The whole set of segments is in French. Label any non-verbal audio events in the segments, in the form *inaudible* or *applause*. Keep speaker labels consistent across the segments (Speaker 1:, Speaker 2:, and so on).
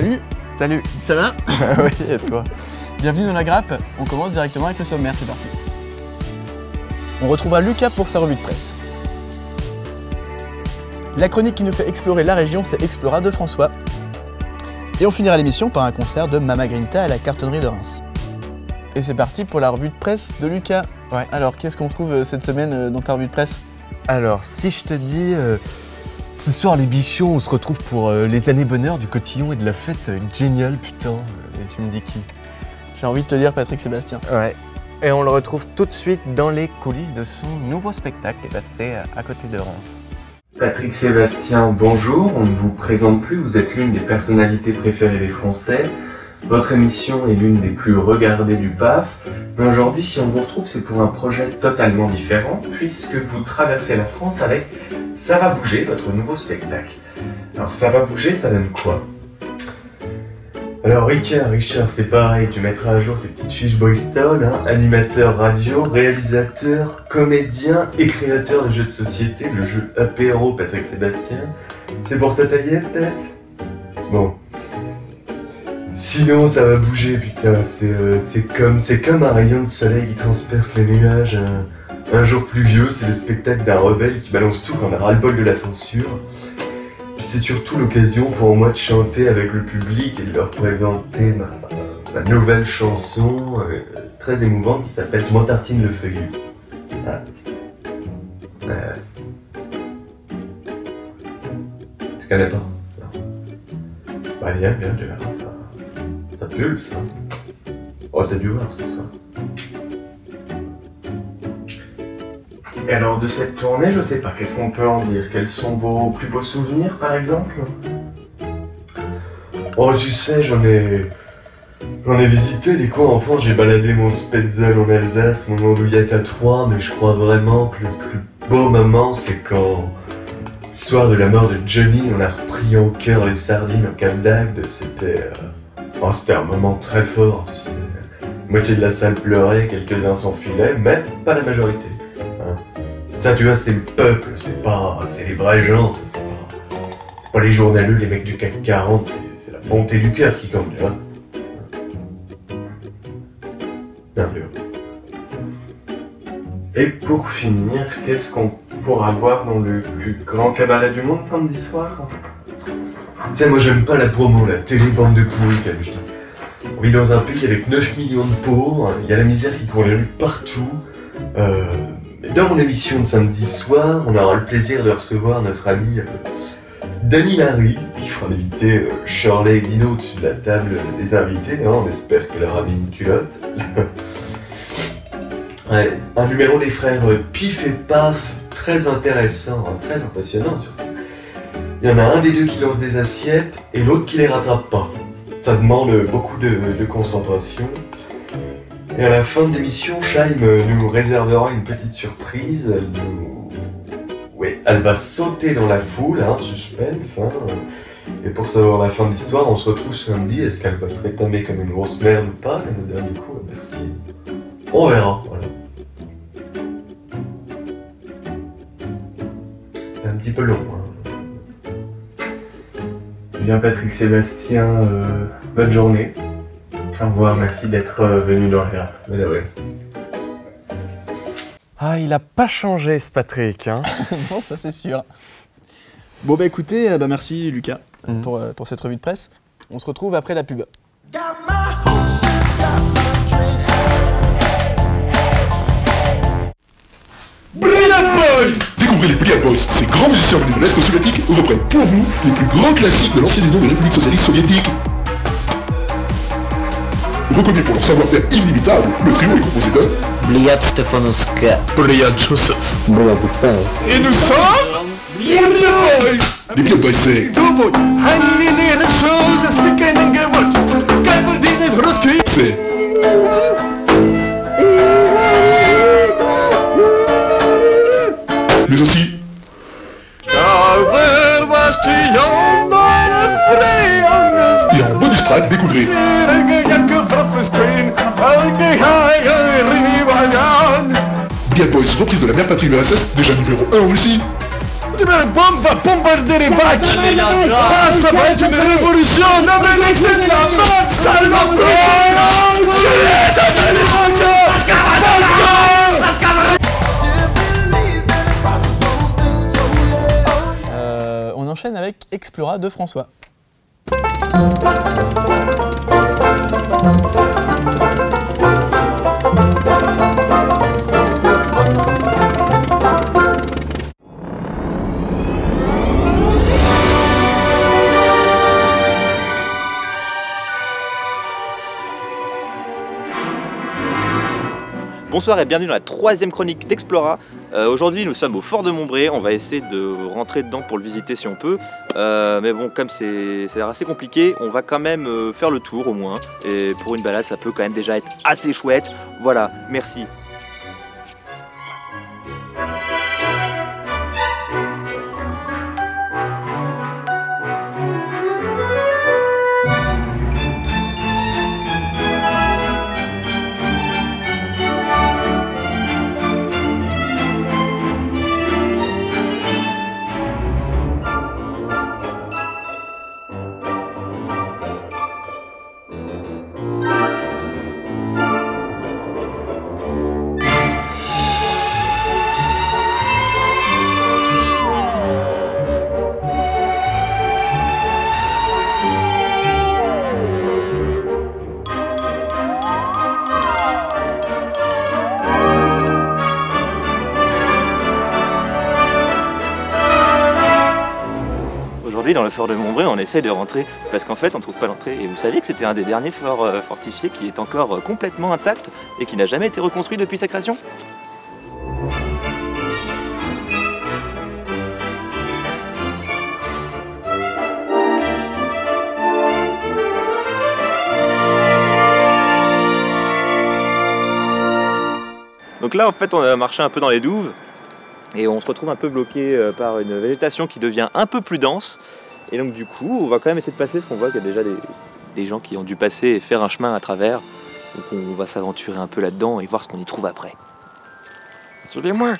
Speaker 1: Salut
Speaker 2: Salut
Speaker 1: Ça va *laughs*
Speaker 2: Oui, et toi
Speaker 1: Bienvenue dans la grappe, on commence directement avec le sommaire, c'est parti. On retrouvera Lucas pour sa revue de presse. La chronique qui nous fait explorer la région, c'est Explora de François. Et on finira l'émission par un concert de Mama Grinta à la cartonnerie de Reims. Et c'est parti pour la revue de presse de Lucas.
Speaker 2: Ouais.
Speaker 1: Alors, qu'est-ce qu'on trouve euh, cette semaine euh, dans ta revue de presse?
Speaker 2: Alors, si je te dis, euh, ce soir les bichons, on se retrouve pour euh, les années bonheur du cotillon et de la fête, ça va être génial, putain. Et tu me dis qui
Speaker 1: J'ai envie de te dire Patrick Sébastien.
Speaker 2: Ouais. Et on le retrouve tout de suite dans les coulisses de son nouveau spectacle, et bah c'est euh, à côté de Reims.
Speaker 3: Patrick Sébastien, bonjour. On ne vous présente plus, vous êtes l'une des personnalités préférées des Français. Votre émission est l'une des plus regardées du PAF. Mais aujourd'hui, si on vous retrouve, c'est pour un projet totalement différent, puisque vous traversez la France avec Ça va bouger, votre nouveau spectacle. Alors, Ça va bouger, ça donne quoi? Alors Richard, Richard, c'est pareil, tu mettras à jour tes petites fiches Bristol, hein, animateur radio, réalisateur, comédien et créateur de jeux de société, le jeu apéro Patrick Sébastien. C'est pour ta taillère peut-être? Bon. Sinon ça va bouger putain, c'est euh, comme comme un rayon de soleil qui transperce les nuages. Un, un jour pluvieux, c'est le spectacle d'un rebelle qui balance tout quand on a ras-le-bol de la censure. C'est surtout l'occasion pour moi de chanter avec le public et de leur présenter ma, nouvelle chanson euh, très émouvante qui s'appelle Je m'en tartine le feuillu. Ah. Euh. Tu connais pas Non. Bah viens, viens, tu ça, ça pulse. Hein. Oh, t'as dû voir ce soir. Et alors de cette tournée, je sais pas, qu'est-ce qu'on peut en dire? Quels sont vos plus beaux souvenirs par exemple? Oh tu sais, j'en ai... J'en ai visité des coins enfants, j'ai baladé mon Spetzel en Alsace, mon andouillette à Troyes, mais je crois vraiment que le plus beau moment c'est quand, soir de la mort de Johnny, on a repris en cœur les sardines au Cap c'était... euh, Oh, c'était un moment très fort. Moitié de la salle pleurait, quelques-uns s'enfilaient, mais pas la majorité. Ça, tu vois, c'est le peuple, c'est pas. C'est les vrais gens, c'est pas. C'est pas les journaleux, les mecs du CAC 40, c'est- la bonté du cœur qui compte, tu vois. Bien sûr. Et pour finir, qu'est-ce qu'on pourra voir dans le plus grand cabaret du monde samedi soir? Tu sais, moi j'aime pas la promo, la télé bande de pourris, calme-toi. On vit dans un pays avec 9 millions de pauvres, il y a la misère qui court les rues partout. Euh, dans mon émission de samedi soir, on aura le plaisir de recevoir notre ami euh, Dany Larry, qui fera inviter euh, Shirley et Lino au-dessus de la table des invités. hein, on espère qu'elle aura mis une culotte. *laughs* Un numéro des frères euh, Pif et Paf, très intéressant, hein, très impressionnant surtout. Il y en a un des deux qui lance des assiettes et l'autre qui les rattrape pas. Ça demande beaucoup de concentration. Et à la fin de l'émission, Shaim euh, nous réservera une petite surprise. Elle nous... Elle va sauter dans la foule, hein, suspense. hein. Et pour savoir la fin de l'histoire, on se retrouve samedi. Est-ce qu'elle va se rétamer comme une grosse merde ou pas? Le dernier coup Merci. On verra, voilà. C'est un petit peu long. Hein. Bien Patrick Sébastien, euh, bonne journée. Au revoir, merci d'être euh, venu dans la. Mais ouais.
Speaker 2: Ah, il a pas changé ce Patrick, hein *laughs*
Speaker 1: non, ça c'est sûr. Bon bah écoutez, euh, bah merci Lucas
Speaker 2: Mhm.
Speaker 1: pour, euh, pour cette revue de presse. On se retrouve après la pub.
Speaker 4: Brilliant Boys Découvrez les Brilliant Boys, ces grands musiciens venus de l'Est soviétique reprennent pour vous les plus grands classiques de l'ancienne Union des républiques socialistes soviétiques. Reconnu pour leur savoir-faire inimitable, le trio est composé de
Speaker 5: Bliat Stefanovska.
Speaker 4: Brilliant Joseph. Et nous sommes Brilliant Boys Les Brilliant Boys, c'est... C'est... Mais aussi... Et en bonus track, découvrez Brilliant Boys, reprise de la mère patrie de l'URSS, déjà numéro 1 en Russie. Notre bombe va bombarder les bacs. Ah, ça va être une révolution. Non mais laissez de la merde, sale
Speaker 1: on enchaîne avec Explora de François.
Speaker 6: Bonsoir et bienvenue dans la troisième chronique d'Explora. Euh, Aujourd'hui, nous sommes au fort de Montbré. On va essayer de rentrer dedans pour le visiter si on peut. Euh, mais bon, comme c'est assez compliqué, on va quand même euh, faire le tour au moins. Et pour une balade, ça peut quand même déjà être assez chouette. Voilà, merci. Dans le fort de Montbré, on essaye de rentrer parce qu'en fait, on trouve pas l'entrée. Et vous saviez que c'était un des derniers forts euh, fortifiés qui est encore euh, complètement intact et qui n'a jamais été reconstruit depuis sa création Donc là, en fait, on a marché un peu dans les douves et on se retrouve un peu bloqué euh, par une végétation qui devient un peu plus dense. Et donc, du coup, on va quand même essayer de passer parce qu'on voit qu'il y a déjà des, gens qui ont dû passer et faire un chemin à travers. Donc, on va s'aventurer un peu là-dedans et voir ce qu'on y trouve après. Suivez-moi!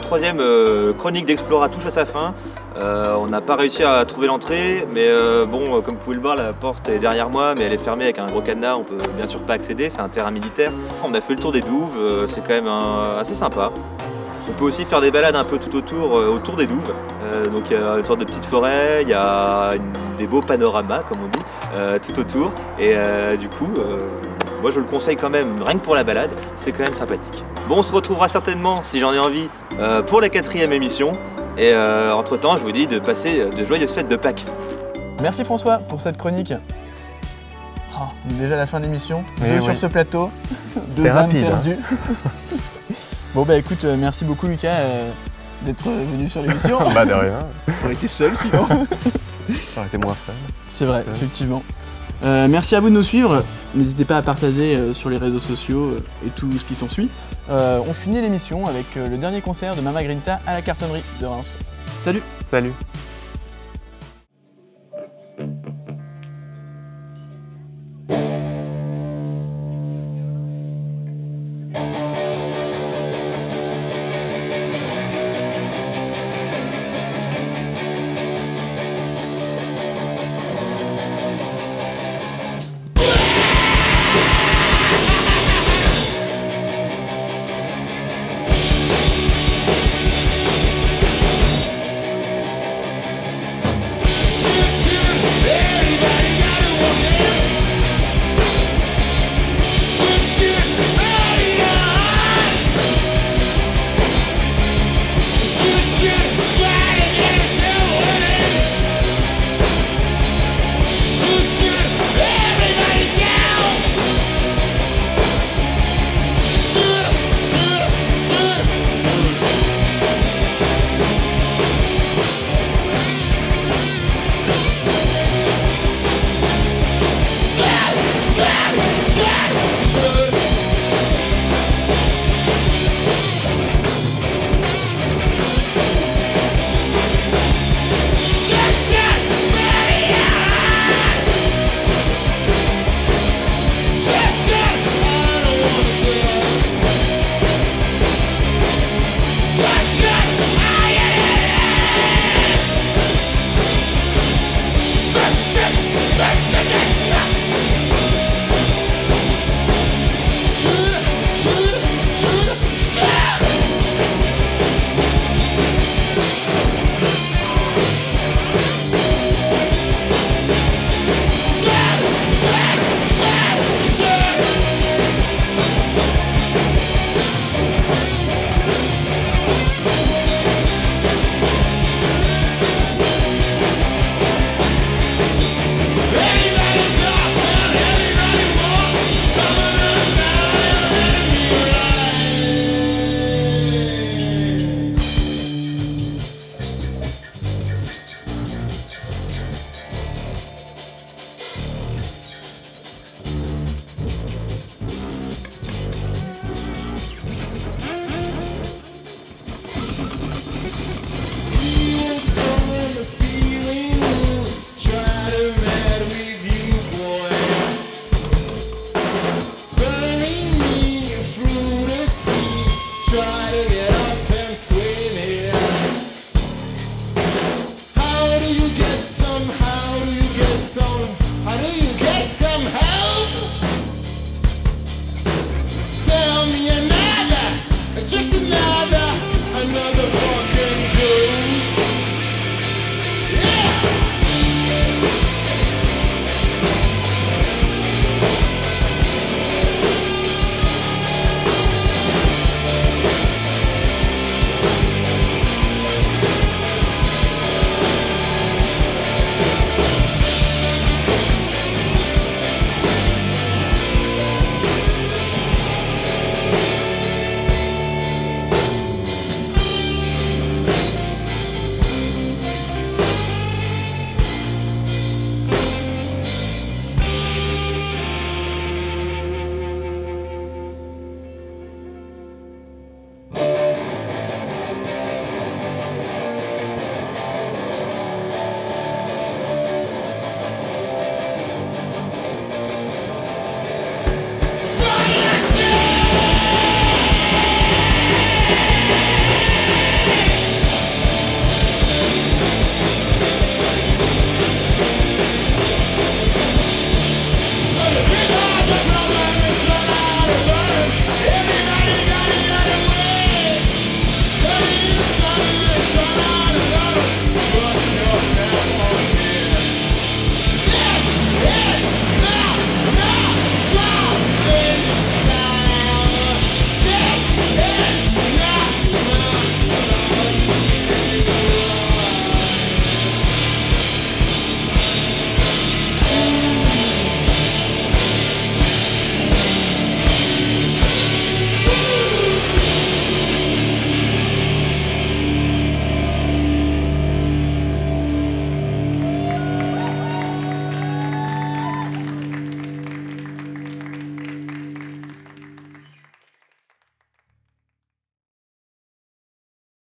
Speaker 6: La troisième euh, chronique d'Explora touche à sa fin. Euh, on n'a pas réussi à trouver l'entrée, mais euh, bon, comme vous pouvez le voir, la porte est derrière moi, mais elle est fermée avec un gros cadenas, on peut bien sûr pas accéder, c'est un terrain militaire. On a fait le tour des douves, c'est quand même assez sympa. On peut aussi faire des balades un peu tout autour, autour des douves. Donc il y a une sorte de petite forêt, il y a des beaux panoramas, comme on dit, tout autour. Et du coup, moi je le conseille quand même, rien que pour la balade, c'est quand même sympathique. Bon, on se retrouvera certainement, si j'en ai envie, euh, pour la quatrième émission. Et euh, entre-temps, je vous dis de passer de joyeuses fêtes de Pâques.
Speaker 1: Merci François pour cette chronique. Oh, on est déjà à la fin de l'émission. Deux sur ce plateau. *laughs* Deux âmes
Speaker 2: rapide, hein.
Speaker 1: perdues. *laughs* bon bah écoute, euh, merci beaucoup Lucas euh, d'être venu sur l'émission. *laughs*
Speaker 2: bah de rien,
Speaker 1: On été seul sinon.
Speaker 2: ça aurait été moins fun.
Speaker 1: C'est vrai,
Speaker 2: C'est vrai.
Speaker 1: effectivement. Euh, merci à vous de nous suivre. N'hésitez pas à partager euh, sur les réseaux sociaux euh, et tout ce qui s'ensuit. Euh, on finit l'émission avec euh, le dernier concert de Mama Grinta à la cartonnerie de Reims. Salut
Speaker 2: Salut